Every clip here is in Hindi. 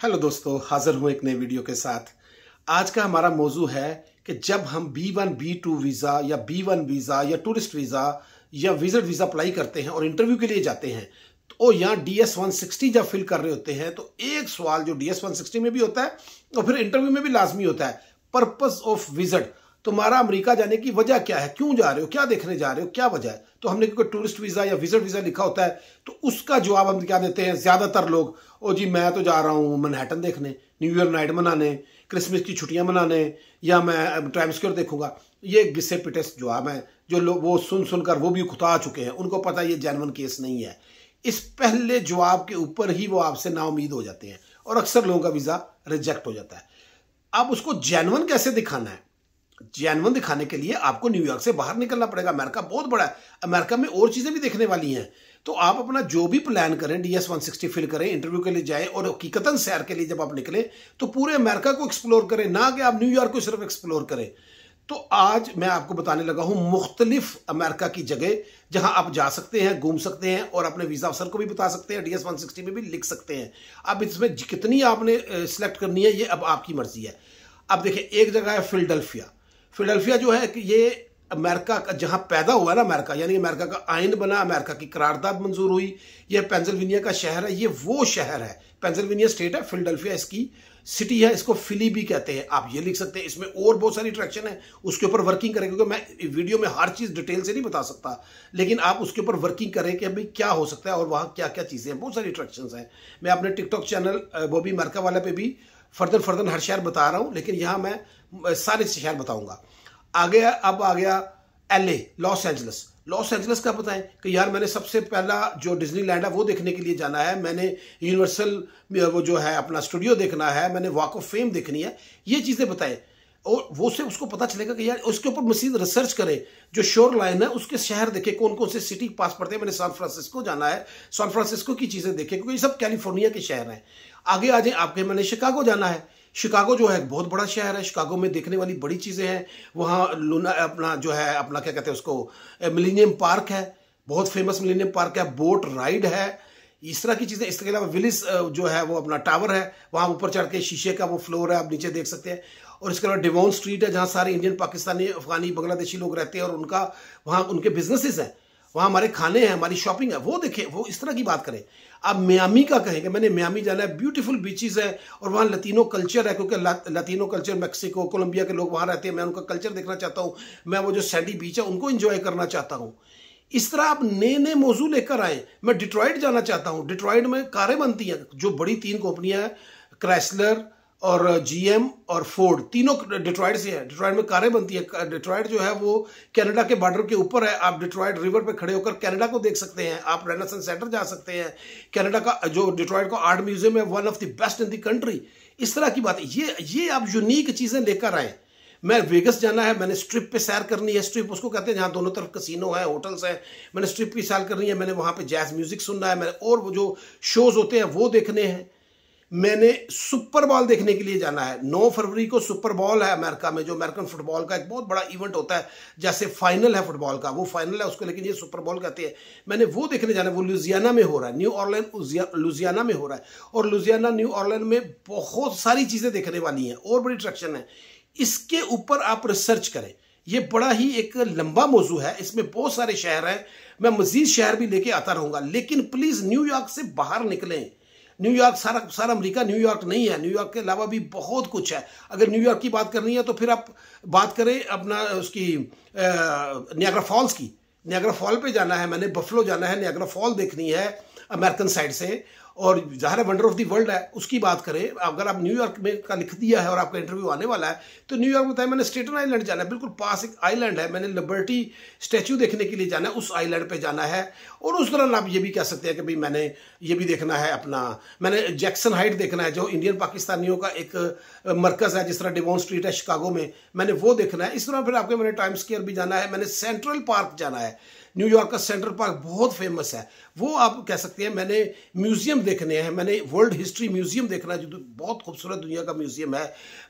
हेलो दोस्तों, हाजिर हूँ एक नए वीडियो के साथ। आज का हमारा मौजू है कि जब हम B one B two visa या बी वन वीज़ा या टूरिस्ट वीज़ा या विज़िट वीज़ा अप्लाई करते हैं और इंटरव्यू के लिए जाते हैं तो यहाँ डी एस वन सिक्सटी जब फिल कर रहे होते हैं तो एक सवाल जो डी एस वन सिक्सटी में भी होता है और फिर इंटरव्यू में भी लाजमी होता है पर्पज ऑफ़ विज़िट तुम्हारा अमेरिका जाने की वजह क्या है? क्यों जा रहे हो? क्या देखने जा रहे हो? क्या वजह है? तो हमने क्योंकि टूरिस्ट वीज़ा या विज़िट वीज़ा लिखा होता है तो उसका जवाब हम क्या देते हैं? ज़्यादातर लोग, ओ जी, मैं तो जा रहा हूँ मनहैटन देखने न्यू ईयर नाइट मनाने क्रिसमस की छुट्टियाँ मनाने, या मैं टाइम स्क्योर देखूँगा। ये गिस्से पिटे जवाब है? जो लोग, वो सुन सुनकर, वो भी खुता चुके हैं। उनको पता है ये जैनवन केस नहीं है। इस पहले जवाब के ऊपर ही वो आपसे नाउमीद हो जाते हैं, और अक्सर लोगों का वीज़ा रिजेक्ट हो जाता है। अब उसको जैनवन कैसे दिखाना है? जैनवन दिखाने के लिए आपको न्यूयॉर्क से बाहर निकलना पड़ेगा। अमेरिका बहुत बड़ा है। अमेरिका में और चीज़ें भी देखने वाली हैं। तो आप अपना जो भी प्लान करें D S one sixty fill करें इंटरव्यू के लिए जाएँ और हकीकतन सैर के लिए जब आप निकलें तो पूरे अमेरिका को एक्सप्लोर करें, ना कि आप न्यूयॉर्क को सिर्फ़ एक्सप्लोर करें। तो आज मैं आपको बताने लगा हूँ मुख्तलिफ़ अमेरिका की जगह, जहाँ आप जा सकते हैं, घूम सकते हैं और अपने वीज़ा अफसर को भी बता सकते हैं डीएस वन सिक्सटी में भी लिख सकते हैं। अब इसमें कितनी आपने सिलेक्ट करनी है, ये अब आपकी मर्ज़ी है। अब देखिए, एक जगह है फिलडेल्फिया फिलाडेल्फिया जो है कि ये अमेरिका का, जहाँ पैदा हुआ ना अमेरिका, यानी अमेरिका का आइन बना, अमेरिका की करारदाद मंजूर हुई ये पेंसिल्वेनिया का शहर है, ये वो शहर है, पेंसिल्वेनिया स्टेट है, फिलाडेल्फिया इसकी सिटी है, इसको फिली भी कहते हैं, आप ये लिख सकते हैं, इसमें और बहुत सारी अट्रैक्शन है, उसके ऊपर वर्किंग करें, क्योंकि मैं वीडियो में हर चीज़ डिटेल से नहीं बता सकता, लेकिन आप उसके ऊपर वर्किंग करें कि भाई क्या हो सकता है और वहाँ क्या क्या चीज़ें हैं, बहुत सारी अट्रैक्शन हैं। मैं अपने टिकटॉक चैनल वो भी अमेरिका वाले पे भी फर्दर फर्दर हर शहर बता रहा हूँ, लेकिन यहाँ मैं सारे शहर बताऊँगा। गया, अब आ गया LA Los Angeles Los Angeles का बताएँ कि यार मैंने सबसे पहला जो डिज्नीलैंड है, वो देखने के लिए जाना है। मैंने यूनिवर्सल वो जो है, अपना स्टूडियो देखना है। मैंने वॉक ऑफ़ फेम देखनी है। ये चीज़ें बताएँ। और वो से उसको पता चलेगा कि यार उसके ऊपर मजीद रिसर्च करें, जो शोर लाइन है, उसके शहर देखे कौन कौन से सिटी पास पड़ते हैं। मैंने सैन फ्रांसिस्को जाना है। सैन फ्रांसिस्को की चीज़ें देखें, क्योंकि ये सब कैलिफ़ोर्निया के शहर हैं। आगे आ जाए आपके, मैंने शिकागो जाना है। शिकागो जो है, बहुत बड़ा शहर है। शिकागो में देखने वाली बड़ी चीज़ें हैं। वहाँ लूना अपना जो है, अपना क्या कहते हैं उसको मिलीनियम पार्क है। बहुत फ़ेमस मिलीनियम पार्क है। बोट राइड है। इस तरह की चीज़ें, इसके अलावा विलिस जो है, वो अपना टावर है। वहाँ ऊपर चढ़ के शीशे का वो फ्लोर है, आप नीचे देख सकते हैं। और इसके अलावा डिवोन स्ट्रीट है, जहाँ सारे इंडियन, पाकिस्तानी, अफगानी, बांग्लादेशी लोग रहते हैं और उनका, वहाँ उनके बिजनेसेस हैं, वहाँ हमारे खाने हैं, हमारी शॉपिंग है, वो देखें, वो इस तरह की बात करें। आप म्यामी का कहेंगे, मैंने म्यामी जाना है ब्यूटीफुल बीचेस है और वहाँ लतीनो कल्चर है, क्योंकि लतीनो कल्चर मैक्सिको कोलंबिया के लोग वहाँ रहते हैं, मैं उनका कल्चर देखना चाहता हूँ, मैं वो जो सैंडी बीच है, उनको इन्जॉय करना चाहता हूँ। इस तरह आप नए नए मौजू लेकर आए, मैं डिट्रॉइड जाना चाहता हूँ डिट्रॉइड में कारें बनती हैं, जो बड़ी तीन कंपनियाँ हैं क्राइसलर और जीएम और फोर्ड तीनों डिट्रॉइड से है। डिट्रॉइड में कारें बनती है। डिट्रॉइड जो है वो कनाडा के बॉर्डर के ऊपर है। आप डिट्रॉइड रिवर पे खड़े होकर कनाडा को देख सकते हैं। आप रेनासन सेंटर जा सकते हैं। कनाडा का, जो डिट्रॉइड का आर्ट म्यूज़ियम है one of the best in the country इस तरह की बात, ये ये आप यूनिक चीज़ें लेकर आए। मैं वेगस जाना है, मैंने स्ट्रिप पे सैर करनी है। स्ट्रिप उसको कहते हैं जहाँ दोनों तरफ़ कसिनो है होटल्स हैं। मैंने स्ट्रिप की सैर करनी है, मैंने वहाँ पे जैज म्यूज़िक सुनना है। मैंने, और वो जो शोज़ होते हैं, वो देखने हैं। मैंने सुपर बॉल देखने के लिए जाना है। 9 फरवरी को सुपर बॉल है अमेरिका में, जो अमेरिकन फुटबॉल का एक बहुत बड़ा इवेंट होता है, जैसे फाइनल है फुटबॉल का। वो फाइनल है, उसको लेकिन ये सुपर बॉल कहते हैं। मैंने वो देखने जाना है, वो लुजियाना में हो रहा है। न्यू ऑर्लैंड लुजियाना में हो रहा है। और लुजियाना न्यू ऑर्लैंड में बहुत सारी चीज़ें देखने वाली हैं, और बड़ी अट्रैक्शन है। इसके ऊपर आप रिसर्च करें। ये बड़ा ही एक लंबा मौजू है। इसमें बहुत सारे शहर हैं। मैं मजीद शहर भी लेके आता रहूँगा। लेकिन प्लीज़ न्यूयॉर्क से बाहर निकलें। न्यूयॉर्क सारा सारा अमरीका न्यूयॉर्क नहीं है। न्यूयॉर्क के अलावा भी बहुत कुछ है। अगर न्यूयॉर्क की बात करनी है तो फिर आप बात करें अपना उसकी नियाग्रा फॉल्स की। नियाग्रा फॉल पे जाना है मैंने। बफलो जाना है। नियाग्रा फॉल देखनी है अमेरिकन साइड से। और ज़ाहिर वंडर ऑफ़ दी वर्ल्ड है, उसकी बात करें, अगर आप न्यूयॉर्क में का लिख दिया है और आपका इंटरव्यू आने वाला है तो न्यूयॉर्क बताया मैंने स्टेटन आइलैंड जाना है, बिल्कुल पास एक आइलैंड है, मैंने लिबर्टी स्टैचू देखने के लिए जाना है, उस आइलैंड पे जाना है, और उस दौरान आप ये भी कह सकते हैं कि भाई मैंने ये भी देखना है अपना, मैंने जैक्सन हाइट देखना है, जो इंडियन पाकिस्तानियों का एक मरकज है, जिस तरह डिवोन स्ट्रीट है शिकागो में, मैंने वो देखना है। इस तरह फिर आपके मैंने टाइम स्केयर भी जाना है, मैंने सेंट्रल पार्क जाना है। न्यूयॉर्क का सेंट्रल पार्क बहुत फ़ेमस है। वो आप कह सकते हैं, मैंने म्यूज़ियम देखने हैं। मैंने वर्ल्ड हिस्ट्री म्यूज़ियम देखना है, जो बहुत खूबसूरत दुनिया का म्यूज़ियम है।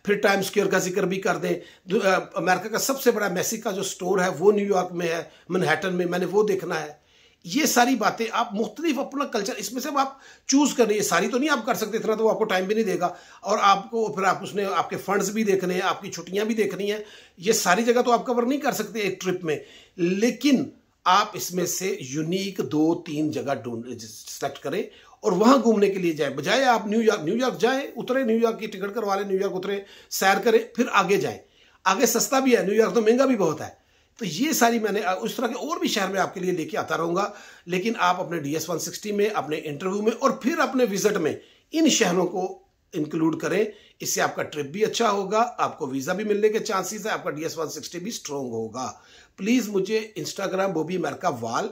फिर टाइम स्क्वेयर का ज़िक्र भी कर दें। अमेरिका का सबसे बड़ा मैसी का जो स्टोर है, वो न्यूयॉर्क में है मनहैटन में, मैंने वो देखना है। ये सारी बातें आप मुख्तलिफ़ अपना कल्चर इसमें से आप चूज़ कर रही है। सारी तो नहीं आप कर सकते, इतना तो आपको टाइम भी नहीं देगा। और आपको फिर आप उसने आपके फंड्स भी देखने हैं, आपकी छुट्टियाँ भी देखनी है। ये सारी जगह तो आप कवर नहीं कर सकते एक ट्रिप में। लेकिन आप इसमें से यूनिक दो, तीन जगह सेलेक्ट करें और वहाँ घूमने के लिए जाए। बजाय आप न्यूयॉर्क न्यूयॉर्क जाए, उतरे न्यूयॉर्क की टिकट करवा लें न्यूयॉर्क उतरे सैर करें, फिर आगे जाए। आगे सस्ता भी है न्यूयॉर्क तो महँगा भी बहुत है। तो ये सारी मैंने उस तरह के और भी शहर में आपके लिए लेके आता रहूँगा। लेकिन आप अपने डी एस वन सिक्सटी में, अपने इंटरव्यू में और फिर अपने विज़िट में इन शहरों को इंक्लूड करें। इससे आपका ट्रिप भी अच्छा होगा, आपको वीज़ा भी मिलने के चांसेस है, आपका डी एस वन सिक्सटी भी स्ट्रॉन्ग होगा। प्लीज़ मुझे इंस्टाग्राम बोबी अमेरिका वाल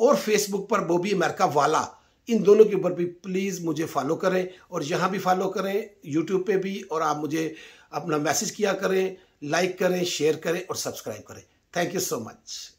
और फेसबुक पर बोबी अमेरिका वाला इन दोनों के ऊपर भी प्लीज़ मुझे फॉलो करें और यहाँ भी फॉलो करें यूट्यूब पे भी और आप मुझे अपना मैसेज किया करें लाइक करें शेयर करें और सब्सक्राइब करें। Thank you so much